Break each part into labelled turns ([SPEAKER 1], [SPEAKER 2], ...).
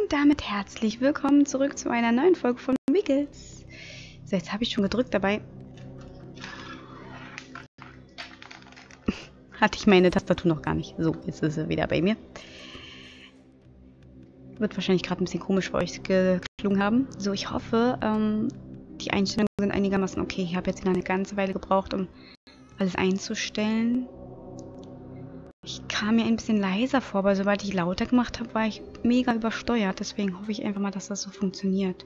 [SPEAKER 1] und damit herzlich willkommen zurück zu einer neuen Folge von Wiggles. So, jetzt habe ich schon gedrückt dabei. Hatte ich meine Tastatur noch gar nicht. So, jetzt ist sie wieder bei mir. Wird wahrscheinlich gerade ein bisschen komisch für euch geklungen haben. So, ich hoffe, ähm, die Einstellungen sind einigermaßen okay. Ich habe jetzt eine ganze Weile gebraucht, um alles einzustellen. Ich kam mir ein bisschen leiser vor, aber sobald ich lauter gemacht habe, war ich mega übersteuert. Deswegen hoffe ich einfach mal, dass das so funktioniert.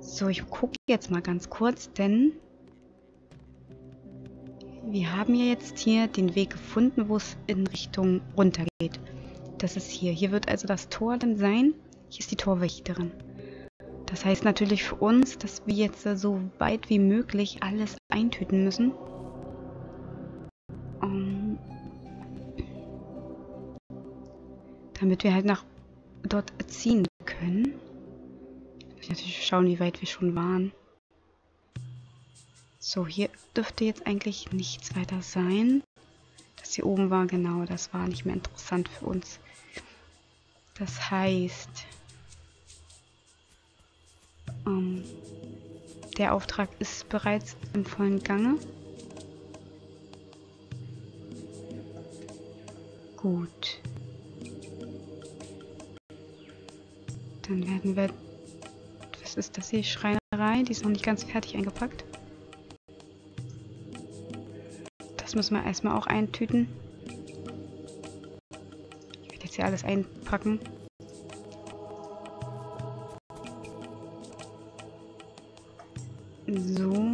[SPEAKER 1] So, ich gucke jetzt mal ganz kurz, denn wir haben ja jetzt hier den Weg gefunden, wo es in Richtung runter geht. Das ist hier. Hier wird also das Tor dann sein. Hier ist die Torwächterin. Das heißt natürlich für uns, dass wir jetzt so weit wie möglich alles eintüten müssen. Damit wir halt nach dort ziehen können. Ich natürlich schauen, wie weit wir schon waren. So, hier dürfte jetzt eigentlich nichts weiter sein. Das hier oben war, genau, das war nicht mehr interessant für uns. Das heißt, ähm, der Auftrag ist bereits im vollen Gange. Gut. Dann werden wir... Was ist das hier? Schreinerei. Die ist noch nicht ganz fertig eingepackt. Das müssen wir erstmal auch eintüten. Ich werde jetzt hier alles einpacken. So.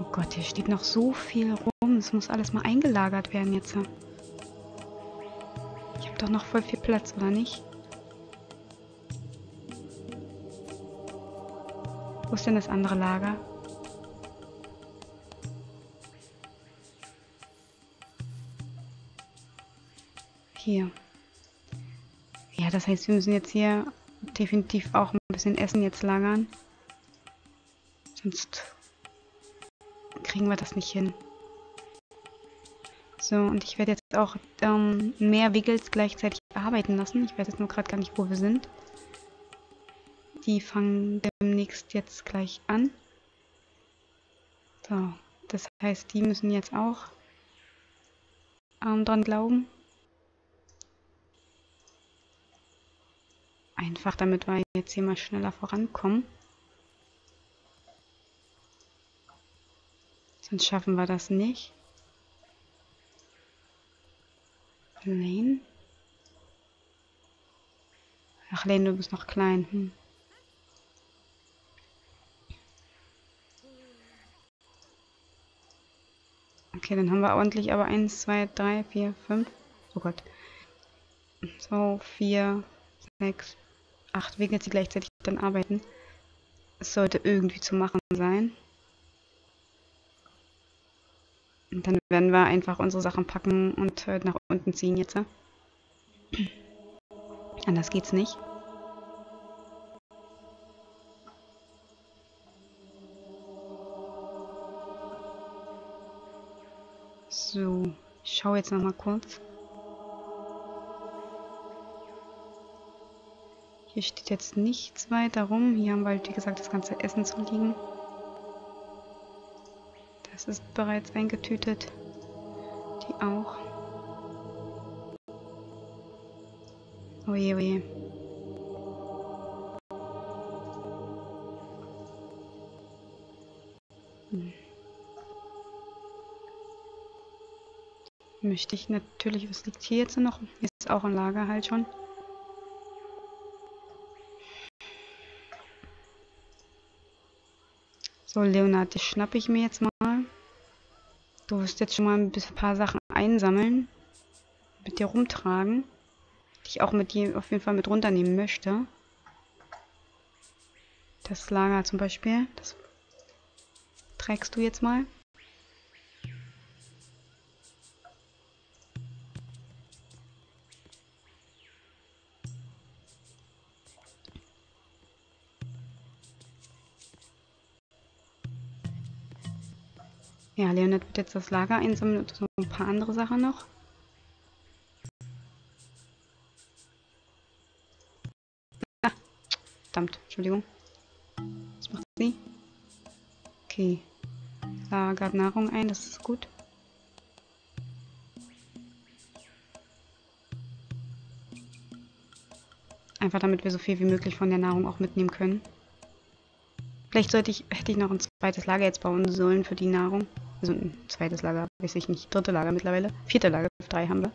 [SPEAKER 1] Oh Gott, hier steht noch so viel rum. Es muss alles mal eingelagert werden jetzt. Ich habe doch noch voll viel Platz, oder nicht? Wo ist denn das andere Lager? Hier. Ja, das heißt, wir müssen jetzt hier definitiv auch ein bisschen Essen jetzt lagern. Sonst kriegen wir das nicht hin. So, und ich werde jetzt auch ähm, mehr Wiggles gleichzeitig arbeiten lassen. Ich weiß jetzt nur gerade gar nicht, wo wir sind. Die fangen demnächst jetzt gleich an. So, das heißt, die müssen jetzt auch ähm, dran glauben. Einfach damit wir jetzt hier mal schneller vorankommen. Sonst schaffen wir das nicht. Lane. Ach, Lane, du bist noch klein. Hm. Okay, dann haben wir ordentlich, aber 1, 2, 3, 4, 5. Oh Gott. So, 4, 6, 8 Wege, die gleichzeitig dann arbeiten. Es sollte irgendwie zu machen sein. Und dann werden wir einfach unsere Sachen packen und äh, nach unten ziehen jetzt. Anders geht's nicht. So, ich schaue jetzt noch mal kurz. Hier steht jetzt nichts weiter rum. Hier haben wir halt, wie gesagt, das ganze Essen zu liegen. Das ist bereits eingetütet. Die auch. Oje, oje. Möchte ich natürlich, was liegt hier jetzt noch? Hier ist auch ein Lager halt schon. So, Leonard, das schnappe ich mir jetzt mal. Du wirst jetzt schon mal ein paar Sachen einsammeln. Mit dir rumtragen. Die ich auch mit dir auf jeden Fall mit runternehmen möchte. Das Lager zum Beispiel. Das trägst du jetzt mal. Ja, Leonard wird jetzt das Lager einsammeln und so ein paar andere Sachen noch. Verdammt, Entschuldigung. Was macht sie? Okay. Lagert Nahrung ein, das ist gut. Einfach damit wir so viel wie möglich von der Nahrung auch mitnehmen können. Vielleicht sollte ich, hätte ich noch ein zweites Lager jetzt bauen sollen für die Nahrung. Also ein zweites Lager, weiß ich nicht. Dritte Lager mittlerweile. Vierte Lager, drei haben wir.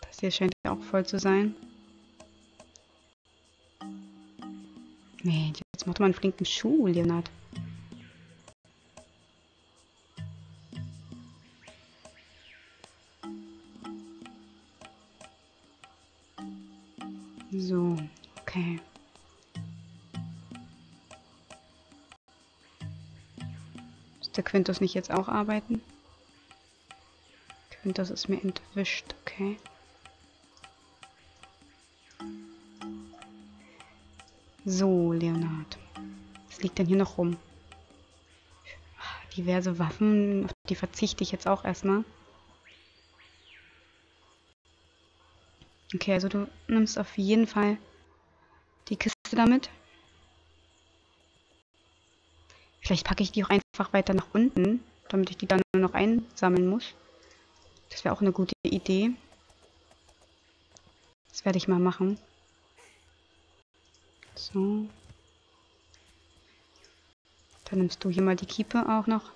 [SPEAKER 1] Das hier scheint ja auch voll zu sein. Mensch, jetzt macht man einen flinken Schuh, Leonard. Der Quintus nicht jetzt auch arbeiten? Quintus ist mir entwischt, okay. So, Leonard. Was liegt denn hier noch rum? Diverse Waffen, auf die verzichte ich jetzt auch erstmal. Okay, also du nimmst auf jeden Fall die Kiste damit. Vielleicht packe ich die auch einfach weiter nach unten, damit ich die dann nur noch einsammeln muss. Das wäre auch eine gute Idee. Das werde ich mal machen. So. Dann nimmst du hier mal die Kiepe auch noch.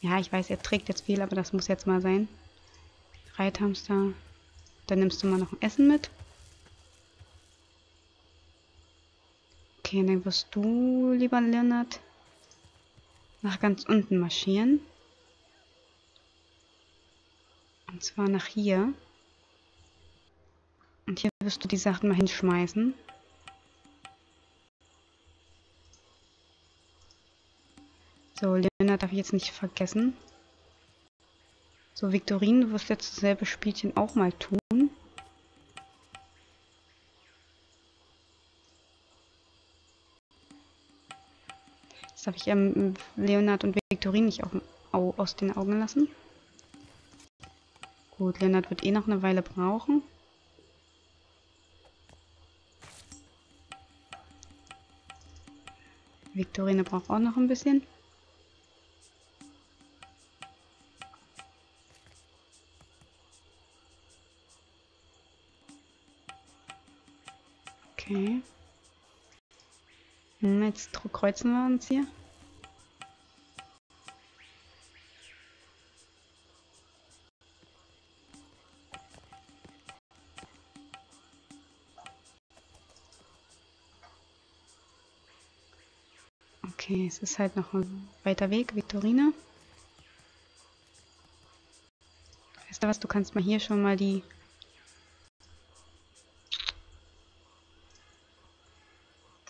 [SPEAKER 1] Ja, ich weiß, er trägt jetzt viel, aber das muss jetzt mal sein. Reithamster. Dann nimmst du mal noch ein Essen mit. Okay, dann wirst du, lieber Leonard, nach ganz unten marschieren. Und zwar nach hier. Und hier wirst du die Sachen mal hinschmeißen. So, Leonard darf ich jetzt nicht vergessen. So, Viktorin, du wirst jetzt dasselbe Spielchen auch mal tun. Das darf ich ähm, Leonard und Viktorin nicht au, aus den Augen lassen. Gut, Leonard wird eh noch eine Weile brauchen. Viktorine braucht auch noch ein bisschen. Okay. Hm, jetzt kreuzen wir uns hier. Okay, es ist halt noch ein weiter Weg, Viktorina. Weißt du was, du kannst mal hier schon mal die...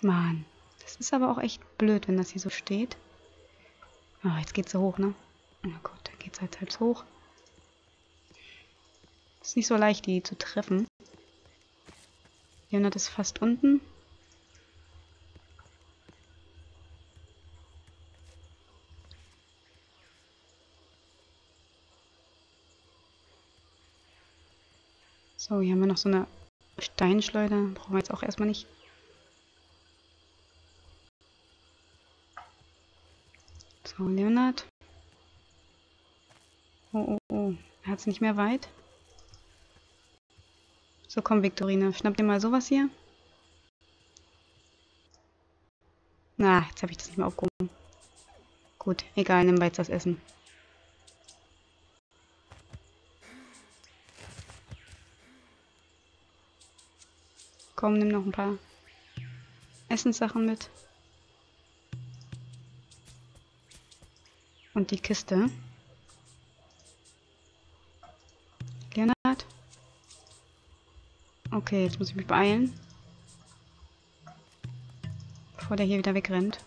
[SPEAKER 1] Mann, das ist aber auch echt blöd, wenn das hier so steht. Oh, jetzt geht's so hoch, ne? Na gut, dann geht's halt halb hoch. Ist nicht so leicht, die zu treffen. Leonard ist fast unten. So, hier haben wir noch so eine Steinschleuder. Brauchen wir jetzt auch erstmal nicht. So, Leonard. Oh, oh, oh. Er hat es nicht mehr weit. So, komm, Viktorine. Schnapp dir mal sowas hier. Na, jetzt habe ich das nicht mehr aufgehoben. Gut, egal, nimm jetzt das Essen. Komm, nimm noch ein paar Essenssachen mit. Und die Kiste. Leonard? Okay, jetzt muss ich mich beeilen. Bevor der hier wieder wegrennt.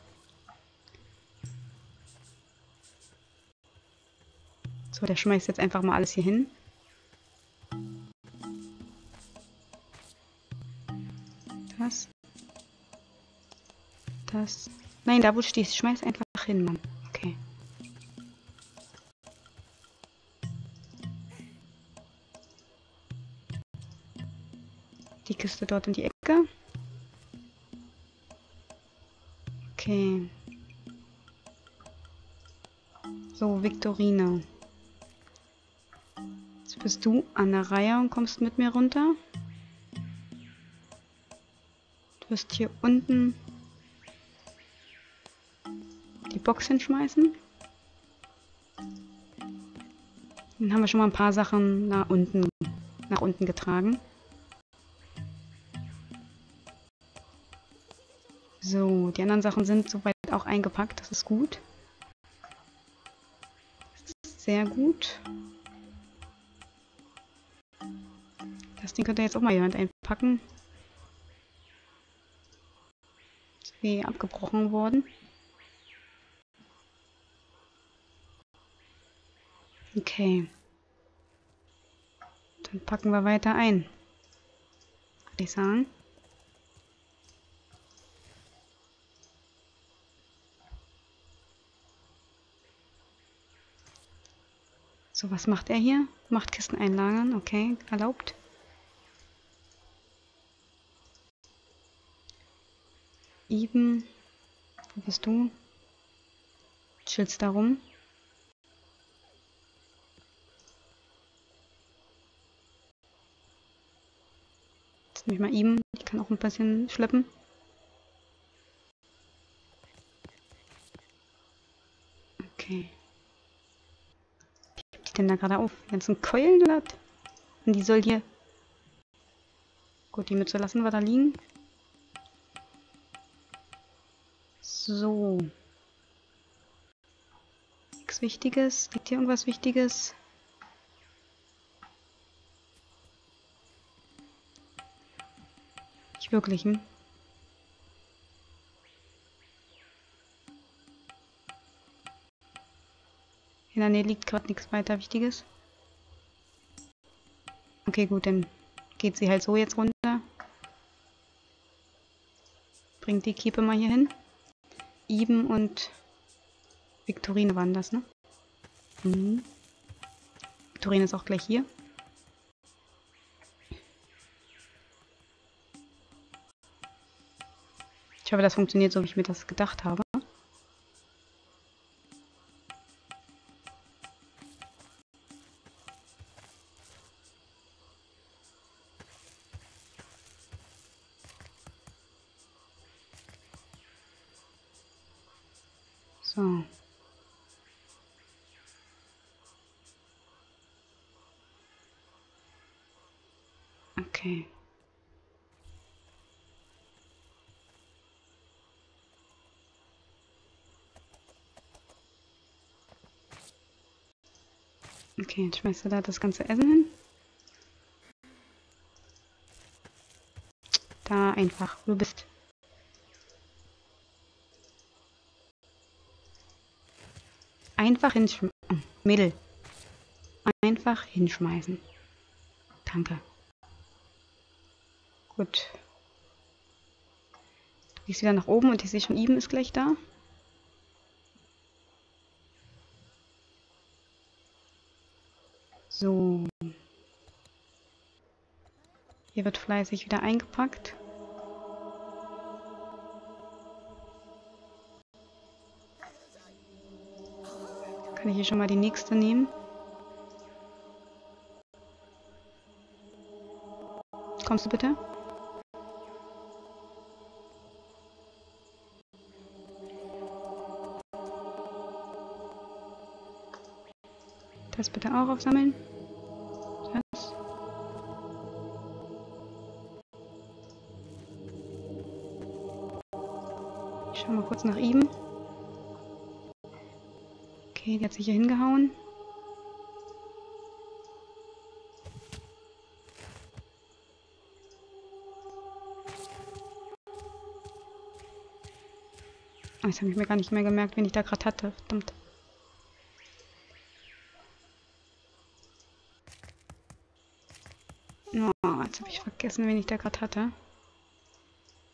[SPEAKER 1] So, der schmeißt jetzt einfach mal alles hier hin. Das. Das. Nein, da du stehst. Schmeiß einfach hin, Mann. Kiste dort in die Ecke. Okay. So, Viktorine. Jetzt bist du an der Reihe und kommst mit mir runter. Du wirst hier unten die Box hinschmeißen. Dann haben wir schon mal ein paar Sachen nach unten, nach unten getragen. So, die anderen Sachen sind soweit auch eingepackt. Das ist gut. Sehr gut. Das Ding könnte jetzt auch mal jemand einpacken. Ist wie abgebrochen worden. Okay. Dann packen wir weiter ein. Würde ich sagen. So, was macht er hier? Macht Kisten einlagern. Okay, erlaubt. Eben. Wo bist du? Chillst da rum. Jetzt nehme ich mal ihm. Ich kann auch ein bisschen schleppen. Okay. Denn da gerade auf? Die ganzen Keulen oder? Und die soll hier... Gut, die Mütze lassen wir da liegen. So. Nichts Wichtiges. Liegt hier irgendwas Wichtiges? Nicht wirklich, hm? Der Nähe liegt gerade nichts weiter Wichtiges. Okay, gut, dann geht sie halt so jetzt runter. Bringt die Kiepe mal hier hin. Iben und Viktorine waren das, ne? Mhm. Viktorine ist auch gleich hier. Ich hoffe, das funktioniert so, wie ich mir das gedacht habe. So. Okay. Okay, jetzt schmeißt du da das ganze Essen hin. Da einfach, wo du bist. Einfach hinschmeißen. Mädel. Einfach hinschmeißen. Danke. Gut. Du gehst wieder nach oben und ich sehe schon, Eben ist gleich da. So. Hier wird fleißig wieder eingepackt. Kann ich hier schon mal die nächste nehmen? Kommst du bitte? Das bitte auch aufsammeln. Das. Ich schau mal kurz nach ihm. Okay, die hat sich hier hingehauen. Oh, jetzt habe ich mir gar nicht mehr gemerkt, wen ich da gerade hatte. Verdammt. Oh, jetzt habe ich vergessen, wen ich da gerade hatte.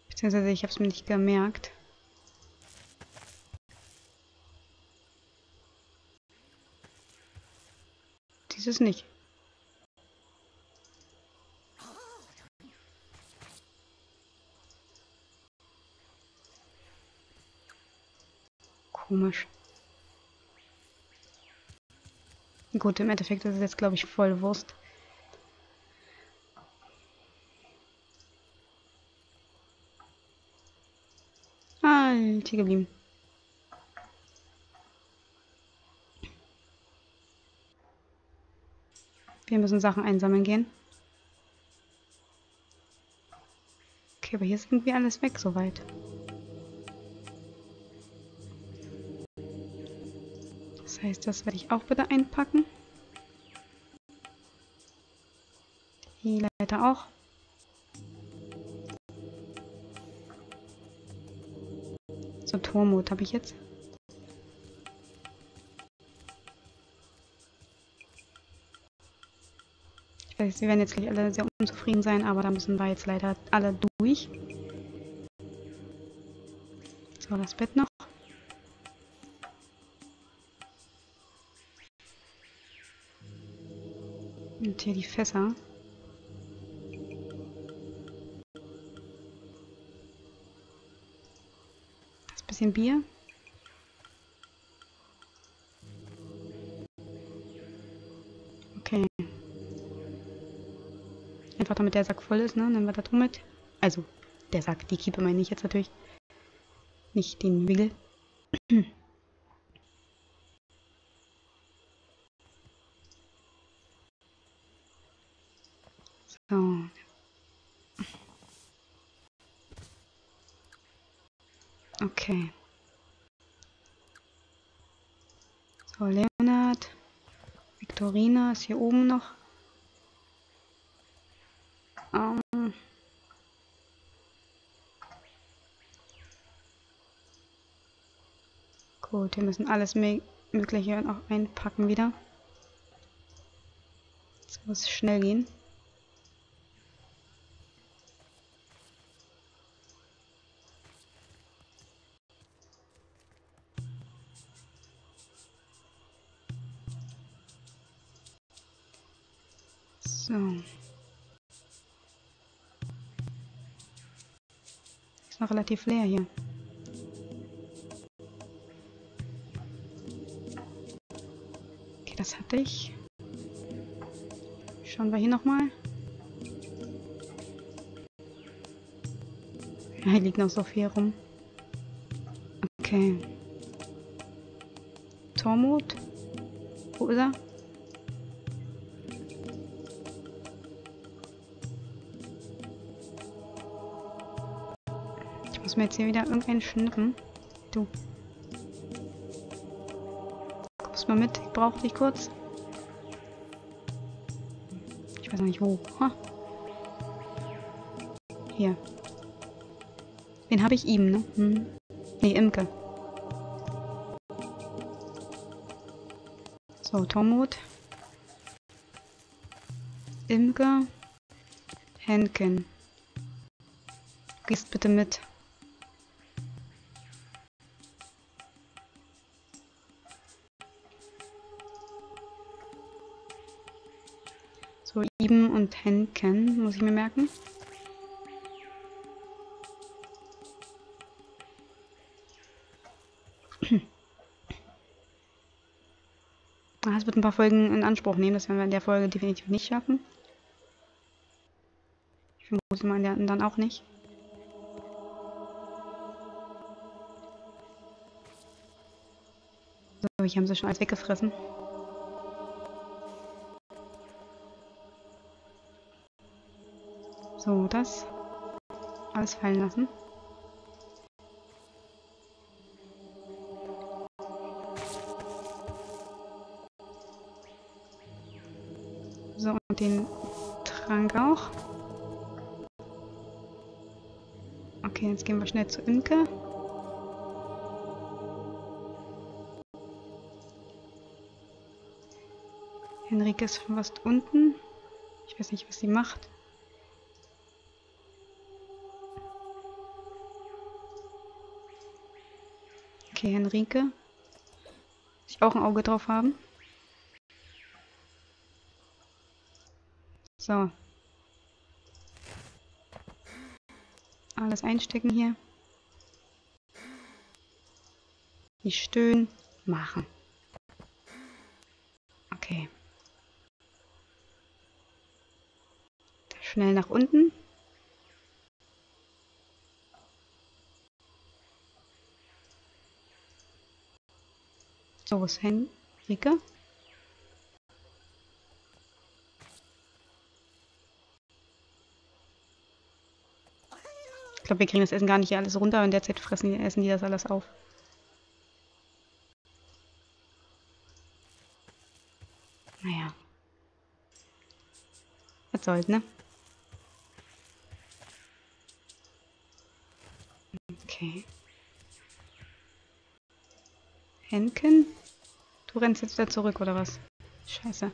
[SPEAKER 1] Beziehungsweise ich habe es mir nicht gemerkt. ist es nicht. Komisch. Gut, im Endeffekt ist es jetzt, glaube ich, voll Wurst. Wir müssen Sachen einsammeln gehen. Okay, aber hier ist irgendwie alles weg soweit. Das heißt, das werde ich auch bitte einpacken. Die Leiter auch. So, Tormod habe ich jetzt. Sie werden jetzt gleich alle sehr unzufrieden sein, aber da müssen wir jetzt leider alle durch. So, das Bett noch. Und hier die Fässer. Das bisschen Bier. Einfach damit der Sack voll ist, ne? Nehmen wir das mit. Also, der Sack, die Kiepe meine ich jetzt natürlich. Nicht den Wiggle. So. Okay. So, Leonard. Victorina ist hier oben noch. Ähm Gut, wir müssen alles Mögliche auch einpacken wieder. Jetzt muss schnell gehen. Relativ leer hier. Okay, das hatte ich. Schauen wir hier nochmal. Hier liegt noch so viel rum. Okay. Tormut? Wo ist er? Muss mir jetzt hier wieder irgendeinen schnippen. Du. Kommst mal mit, ich brauche dich kurz. Ich weiß noch nicht wo. Ha. Hier. Den habe ich ihm, ne? Hm. Nee, Imke. So, Tormut. Imke. Henken. Gehst bitte mit. So, Iben und Henken, muss ich mir merken. Ah, es wird ein paar Folgen in Anspruch nehmen, das werden wir in der Folge definitiv nicht schaffen. Ich vermute mal in der anderen auch nicht. So, hier haben sie schon alles weggefressen. So, das alles fallen lassen. So, und den Trank auch. Okay, jetzt gehen wir schnell zu Imke. Henrike ist fast unten. Ich weiß nicht, was sie macht. Okay, Henrike. Muss ich auch ein Auge drauf haben. So. Alles einstecken hier. Nicht stöhnen. Machen. Okay. Schnell nach unten. Ist Henrike? Ich glaube, wir kriegen das Essen gar nicht hier alles runter in der Zeit fressen die, essen die das alles auf. Naja. Was soll's, ne? Okay. Henken? Du rennst jetzt wieder zurück, oder was? Scheiße.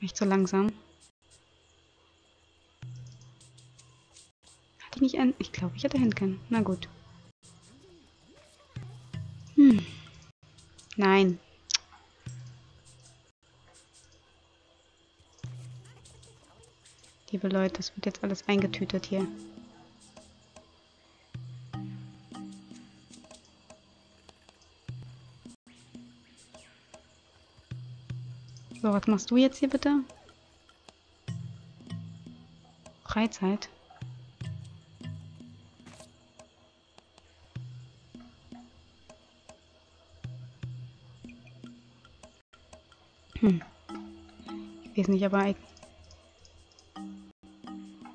[SPEAKER 1] Nicht so langsam. Hatte ich nicht ein... Ich glaube, ich hatte Henken. Na gut. Hm. Nein. Liebe Leute, das wird jetzt alles eingetütet hier. So, was machst du jetzt hier bitte? Freizeit. Hm. Ich weiß nicht, aber ich kann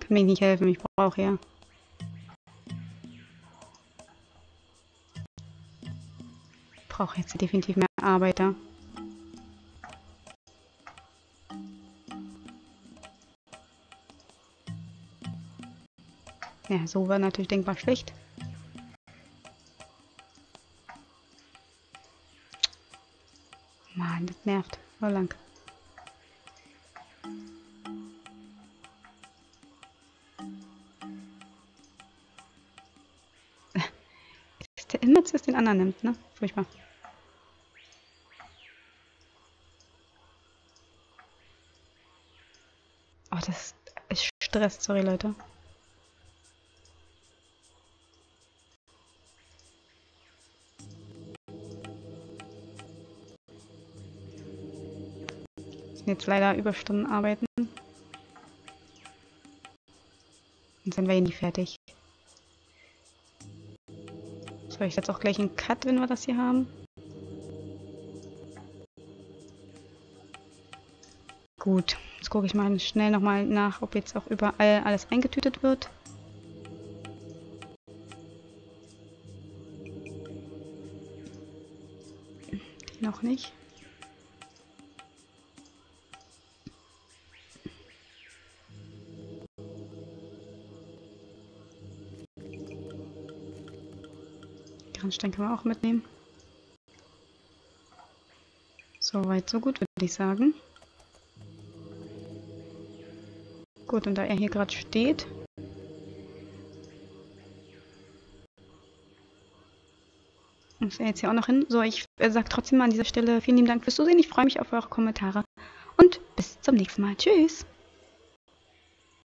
[SPEAKER 1] mir nicht helfen. Ich brauche ja. Ich brauche jetzt definitiv mehr Arbeiter. Ja, so war natürlich denkbar schlecht. Mann, das nervt. So lang. Ist der immer zuerst den anderen nimmt, ne? Furchtbar. Oh, das ist Stress, sorry Leute. Jetzt leider Überstunden arbeiten. Dann sind wir eh nie fertig. So, ich setze auch gleich einen Cut, wenn wir das hier haben. Gut, jetzt gucke ich mal schnell nochmal nach, ob jetzt auch überall alles eingetütet wird. noch nicht. Grenzstein können wir auch mitnehmen. Soweit, so gut, würde ich sagen. Gut, und da er hier gerade steht... Muss er jetzt hier auch noch hin. So, ich äh, sage trotzdem mal an dieser Stelle vielen lieben Dank fürs Zusehen. Ich freue mich auf eure Kommentare. Und bis zum nächsten Mal. Tschüss!